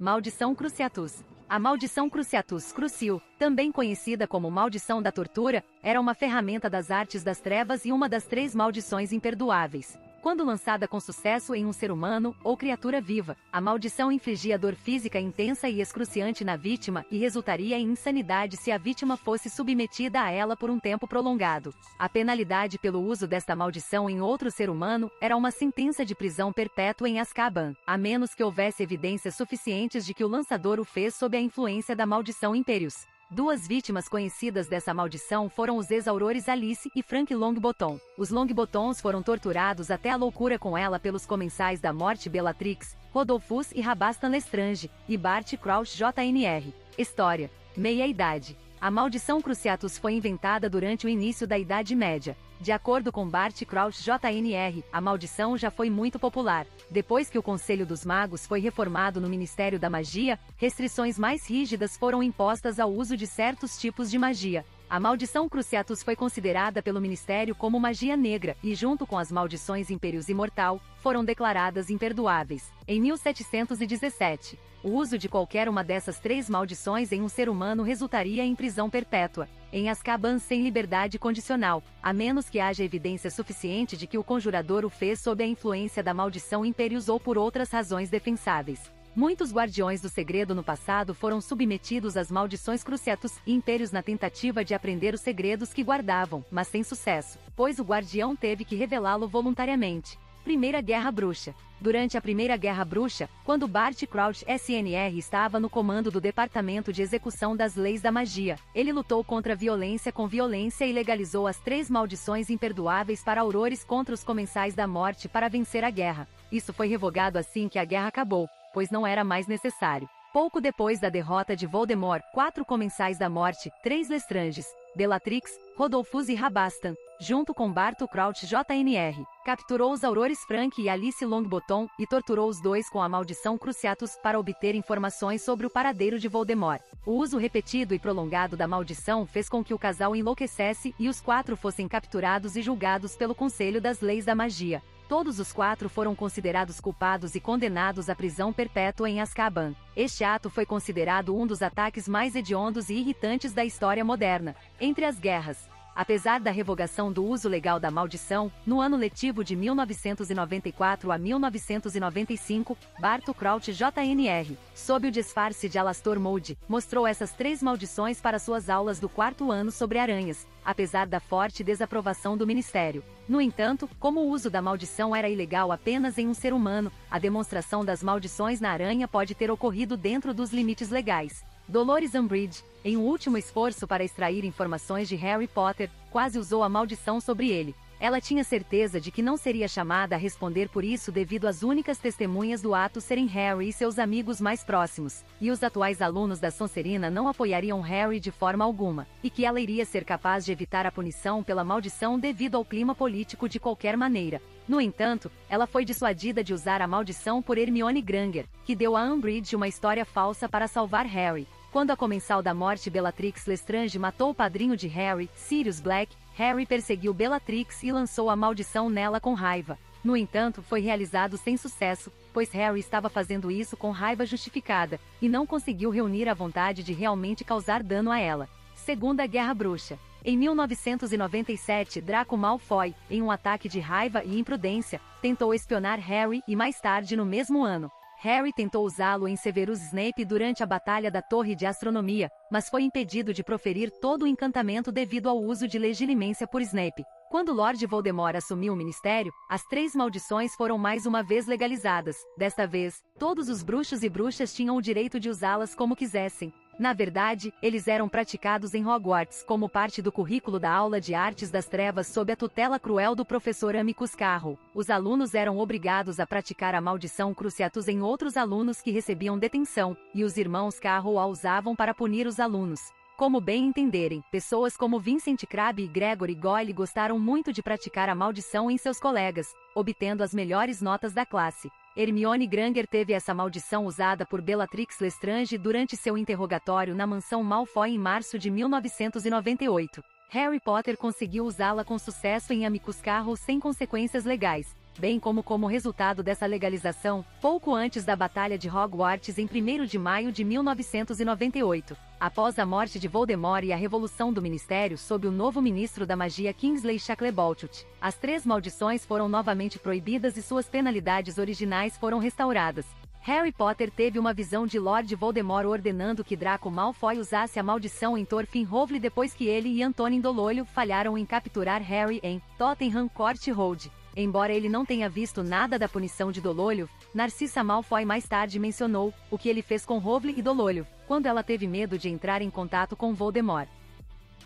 Maldição Cruciatus. A maldição Cruciatus Cruciu, também conhecida como maldição da tortura, era uma ferramenta das artes das trevas e uma das três maldições imperdoáveis. Quando lançada com sucesso em um ser humano ou criatura viva, a maldição infligia dor física intensa e excruciante na vítima e resultaria em insanidade se a vítima fosse submetida a ela por um tempo prolongado. A penalidade pelo uso desta maldição em outro ser humano era uma sentença de prisão perpétua em Azkaban, a menos que houvesse evidências suficientes de que o lançador o fez sob a influência da maldição Imperius. Duas vítimas conhecidas dessa maldição foram os ex-aurores Alice e Frank Longbottom. Os Longbottons foram torturados até a loucura com ela pelos comensais da morte Bellatrix, Rodolphus e Rabastan Lestrange, e Bart Crouch Jr. História. Meia-idade. A maldição Cruciatus foi inventada durante o início da Idade Média. De acordo com Bart Crouch Jr., a maldição já foi muito popular. Depois que o Conselho dos Magos foi reformado no Ministério da Magia, restrições mais rígidas foram impostas ao uso de certos tipos de magia. A maldição Cruciatus foi considerada pelo Ministério como magia negra e, junto com as maldições Imperius Imortal, foram declaradas imperdoáveis. Em 1717, o uso de qualquer uma dessas três maldições em um ser humano resultaria em prisão perpétua, em Azkaban sem liberdade condicional, a menos que haja evidência suficiente de que o conjurador o fez sob a influência da maldição Imperius ou por outras razões defensáveis. Muitos guardiões do segredo no passado foram submetidos às maldições cruciatus e impérios na tentativa de aprender os segredos que guardavam, mas sem sucesso, pois o guardião teve que revelá-lo voluntariamente. Primeira Guerra Bruxa. Durante a Primeira Guerra Bruxa, quando Bart Crouch SNR estava no comando do Departamento de Execução das Leis da Magia, ele lutou contra a violência com violência e legalizou as três maldições imperdoáveis para aurores contra os comensais da morte para vencer a guerra. Isso foi revogado assim que a guerra acabou, pois não era mais necessário. Pouco depois da derrota de Voldemort, quatro comensais da morte, três Lestranges, Bellatrix, Rodolphus e Rabastan, junto com Barto Crouch Jr., capturou os Aurores Frank e Alice Longbottom e torturou os dois com a maldição Cruciatus para obter informações sobre o paradeiro de Voldemort. O uso repetido e prolongado da maldição fez com que o casal enlouquecesse e os quatro fossem capturados e julgados pelo Conselho das Leis da Magia. Todos os quatro foram considerados culpados e condenados à prisão perpétua em Azkaban. Este ato foi considerado um dos ataques mais hediondos e irritantes da história moderna. Entre as guerras, Apesar da revogação do uso legal da maldição, no ano letivo de 1994 a 1995, Barto Crouch Jr., sob o disfarce de Alastor Mold, mostrou essas três maldições para suas aulas do quarto ano sobre aranhas, apesar da forte desaprovação do Ministério. No entanto, como o uso da maldição era ilegal apenas em um ser humano, a demonstração das maldições na aranha pode ter ocorrido dentro dos limites legais. Dolores Umbridge, em um último esforço para extrair informações de Harry Potter, quase usou a maldição sobre ele. Ela tinha certeza de que não seria chamada a responder por isso devido às únicas testemunhas do ato serem Harry e seus amigos mais próximos, e os atuais alunos da Sonserina não apoiariam Harry de forma alguma, e que ela iria ser capaz de evitar a punição pela maldição devido ao clima político de qualquer maneira. No entanto, ela foi dissuadida de usar a maldição por Hermione Granger, que deu a Umbridge uma história falsa para salvar Harry, quando a comensal da morte Bellatrix Lestrange matou o padrinho de Harry, Sirius Black, Harry perseguiu Bellatrix e lançou a maldição nela com raiva. No entanto, foi realizado sem sucesso, pois Harry estava fazendo isso com raiva justificada, e não conseguiu reunir a vontade de realmente causar dano a ela. Segunda Guerra Bruxa. Em 1997, Draco Malfoy, em um ataque de raiva e imprudência, tentou espionar Harry e mais tarde no mesmo ano, Harry tentou usá-lo em Severus Snape durante a Batalha da Torre de Astronomia, mas foi impedido de proferir todo o encantamento devido ao uso de legilimência por Snape. Quando Lord Voldemort assumiu o ministério, as três maldições foram mais uma vez legalizadas. Desta vez, todos os bruxos e bruxas tinham o direito de usá-las como quisessem, na verdade, eles eram praticados em Hogwarts como parte do currículo da aula de artes das trevas sob a tutela cruel do professor Amicus Carroll. Os alunos eram obrigados a praticar a maldição Cruciatus em outros alunos que recebiam detenção, e os irmãos Carroll a usavam para punir os alunos. Como bem entenderem, pessoas como Vincent Crabbe e Gregory Goyle gostaram muito de praticar a maldição em seus colegas, obtendo as melhores notas da classe. Hermione Granger teve essa maldição usada por Bellatrix Lestrange durante seu interrogatório na mansão Malfoy em março de 1998. Harry Potter conseguiu usá-la com sucesso em Amicus Carroll sem consequências legais. Bem como como resultado dessa legalização, pouco antes da Batalha de Hogwarts em 1 de maio de 1998. Após a morte de Voldemort e a revolução do Ministério sob o novo ministro da magia Kingsley Shacklebolt, as três maldições foram novamente proibidas e suas penalidades originais foram restauradas. Harry Potter teve uma visão de Lord Voldemort ordenando que Draco Malfoy usasse a maldição em Thorfinn depois que ele e Antonin Dololho falharam em capturar Harry em Tottenham Court Road. Embora ele não tenha visto nada da punição de Dololho, Narcissa Malfoy mais tarde mencionou o que ele fez com Rovli e Dololho, quando ela teve medo de entrar em contato com Voldemort.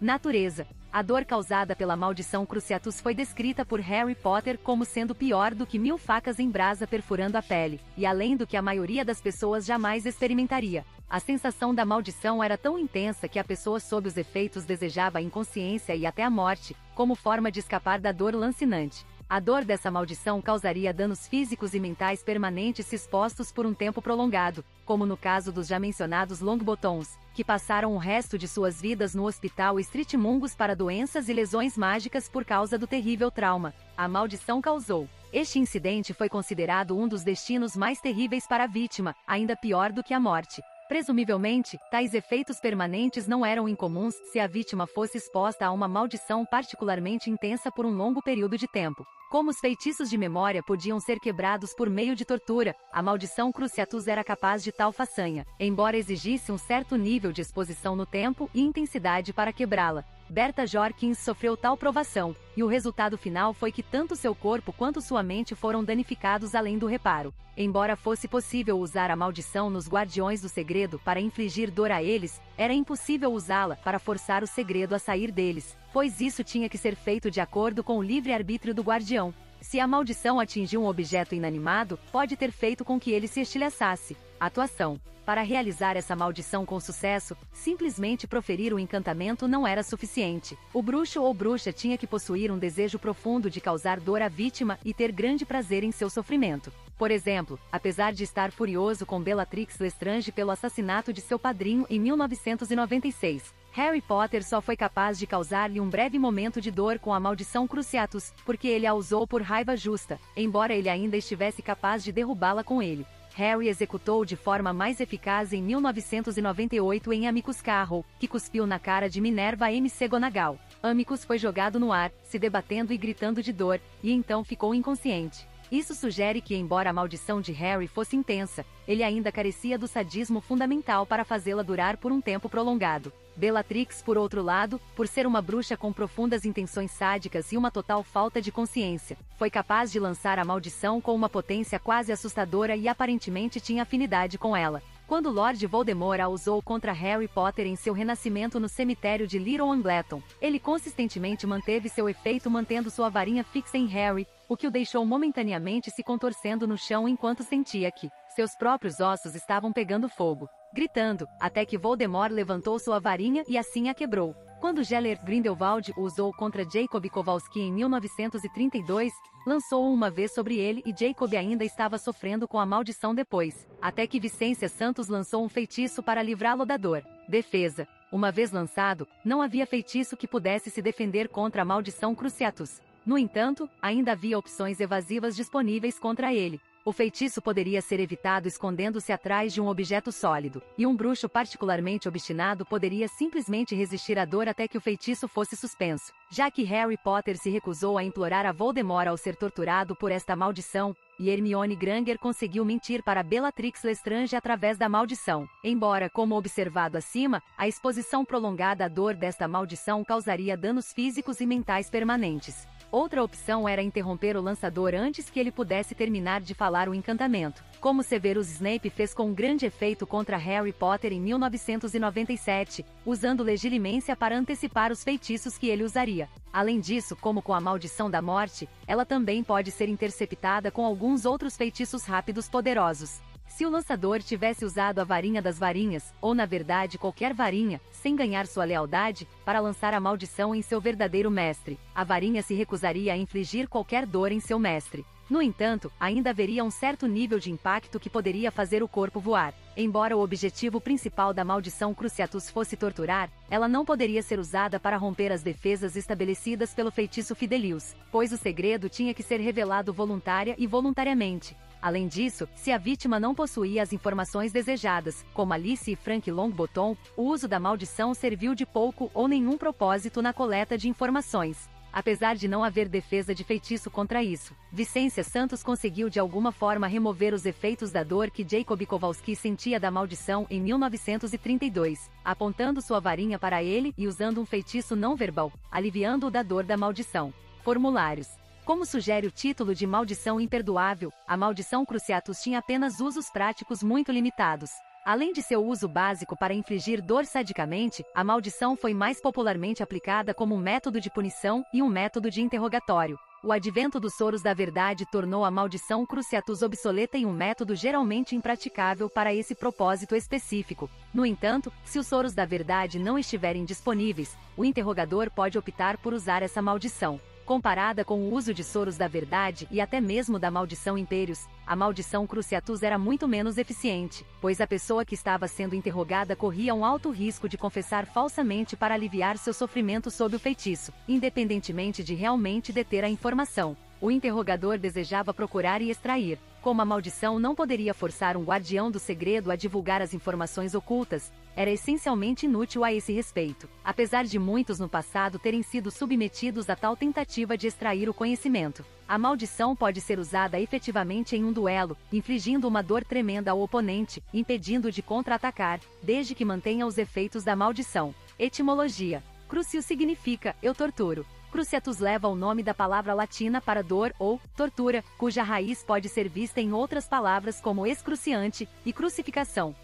Natureza. A dor causada pela maldição Cruciatus foi descrita por Harry Potter como sendo pior do que mil facas em brasa perfurando a pele, e além do que a maioria das pessoas jamais experimentaria. A sensação da maldição era tão intensa que a pessoa sob os efeitos desejava a inconsciência e até a morte, como forma de escapar da dor lancinante. A dor dessa maldição causaria danos físicos e mentais permanentes se expostos por um tempo prolongado, como no caso dos já mencionados Longbottoms, que passaram o resto de suas vidas no hospital Street Mungus para doenças e lesões mágicas por causa do terrível trauma. A maldição causou. Este incidente foi considerado um dos destinos mais terríveis para a vítima, ainda pior do que a morte. Presumivelmente, tais efeitos permanentes não eram incomuns se a vítima fosse exposta a uma maldição particularmente intensa por um longo período de tempo. Como os feitiços de memória podiam ser quebrados por meio de tortura, a maldição Cruciatus era capaz de tal façanha, embora exigisse um certo nível de exposição no tempo e intensidade para quebrá-la. Berta Jorkins sofreu tal provação, e o resultado final foi que tanto seu corpo quanto sua mente foram danificados além do reparo. Embora fosse possível usar a maldição nos Guardiões do Segredo para infligir dor a eles, era impossível usá-la para forçar o segredo a sair deles, pois isso tinha que ser feito de acordo com o livre-arbítrio do guardião. Se a maldição atingiu um objeto inanimado, pode ter feito com que ele se estilhaçasse. Atuação. Para realizar essa maldição com sucesso, simplesmente proferir o encantamento não era suficiente. O bruxo ou bruxa tinha que possuir um desejo profundo de causar dor à vítima e ter grande prazer em seu sofrimento. Por exemplo, apesar de estar furioso com Bellatrix Lestrange pelo assassinato de seu padrinho em 1996, Harry Potter só foi capaz de causar-lhe um breve momento de dor com a maldição Cruciatus, porque ele a usou por raiva justa, embora ele ainda estivesse capaz de derrubá-la com ele. Harry executou de forma mais eficaz em 1998 em Amicus Carroll, que cuspiu na cara de Minerva M. Segonagal. Amicus foi jogado no ar, se debatendo e gritando de dor, e então ficou inconsciente. Isso sugere que, embora a maldição de Harry fosse intensa, ele ainda carecia do sadismo fundamental para fazê-la durar por um tempo prolongado. Bellatrix, por outro lado, por ser uma bruxa com profundas intenções sádicas e uma total falta de consciência, foi capaz de lançar a maldição com uma potência quase assustadora e aparentemente tinha afinidade com ela. Quando Lord Voldemort a usou contra Harry Potter em seu renascimento no cemitério de Little Angleton, ele consistentemente manteve seu efeito mantendo sua varinha fixa em Harry, o que o deixou momentaneamente se contorcendo no chão enquanto sentia que seus próprios ossos estavam pegando fogo gritando, até que Voldemort levantou sua varinha e assim a quebrou. Quando Geller Grindelwald o usou contra Jacob Kowalski em 1932, lançou-o uma vez sobre ele e Jacob ainda estava sofrendo com a maldição depois, até que Vicência Santos lançou um feitiço para livrá-lo da dor. Defesa. Uma vez lançado, não havia feitiço que pudesse se defender contra a maldição Cruciatus. No entanto, ainda havia opções evasivas disponíveis contra ele. O feitiço poderia ser evitado escondendo-se atrás de um objeto sólido, e um bruxo particularmente obstinado poderia simplesmente resistir à dor até que o feitiço fosse suspenso. Já que Harry Potter se recusou a implorar a Voldemort ao ser torturado por esta maldição, e Hermione Granger conseguiu mentir para Bellatrix Lestrange através da maldição. Embora, como observado acima, a exposição prolongada à dor desta maldição causaria danos físicos e mentais permanentes. Outra opção era interromper o lançador antes que ele pudesse terminar de falar o encantamento, como Severus Snape fez com um grande efeito contra Harry Potter em 1997, usando legilimência para antecipar os feitiços que ele usaria. Além disso, como com a maldição da morte, ela também pode ser interceptada com alguns outros feitiços rápidos poderosos. Se o lançador tivesse usado a varinha das varinhas, ou na verdade qualquer varinha, sem ganhar sua lealdade, para lançar a maldição em seu verdadeiro mestre, a varinha se recusaria a infligir qualquer dor em seu mestre. No entanto, ainda haveria um certo nível de impacto que poderia fazer o corpo voar. Embora o objetivo principal da maldição Cruciatus fosse torturar, ela não poderia ser usada para romper as defesas estabelecidas pelo feitiço Fidelius, pois o segredo tinha que ser revelado voluntária e voluntariamente. Além disso, se a vítima não possuía as informações desejadas, como Alice e Frank Longbottom, o uso da maldição serviu de pouco ou nenhum propósito na coleta de informações. Apesar de não haver defesa de feitiço contra isso, Vicência Santos conseguiu de alguma forma remover os efeitos da dor que Jacob Kowalski sentia da maldição em 1932, apontando sua varinha para ele e usando um feitiço não verbal, aliviando-o da dor da maldição. Formulários. Como sugere o título de Maldição Imperdoável, a maldição Cruciatus tinha apenas usos práticos muito limitados. Além de seu uso básico para infligir dor sadicamente, a maldição foi mais popularmente aplicada como um método de punição e um método de interrogatório. O advento dos soros da verdade tornou a maldição cruciatus obsoleta e um método geralmente impraticável para esse propósito específico. No entanto, se os soros da verdade não estiverem disponíveis, o interrogador pode optar por usar essa maldição. Comparada com o uso de soros da verdade e até mesmo da maldição impérios, a maldição cruciatus era muito menos eficiente, pois a pessoa que estava sendo interrogada corria um alto risco de confessar falsamente para aliviar seu sofrimento sob o feitiço, independentemente de realmente deter a informação. O interrogador desejava procurar e extrair. Como a maldição não poderia forçar um guardião do segredo a divulgar as informações ocultas, era essencialmente inútil a esse respeito, apesar de muitos no passado terem sido submetidos a tal tentativa de extrair o conhecimento. A maldição pode ser usada efetivamente em um duelo, infligindo uma dor tremenda ao oponente, impedindo de contra-atacar, desde que mantenha os efeitos da maldição. Etimologia: Crucio significa eu torturo. Cruciatus leva o nome da palavra latina para dor ou tortura, cuja raiz pode ser vista em outras palavras como excruciante e crucificação.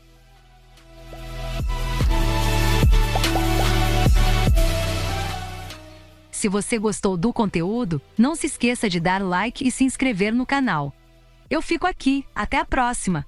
Se você gostou do conteúdo, não se esqueça de dar like e se inscrever no canal. Eu fico aqui, até a próxima!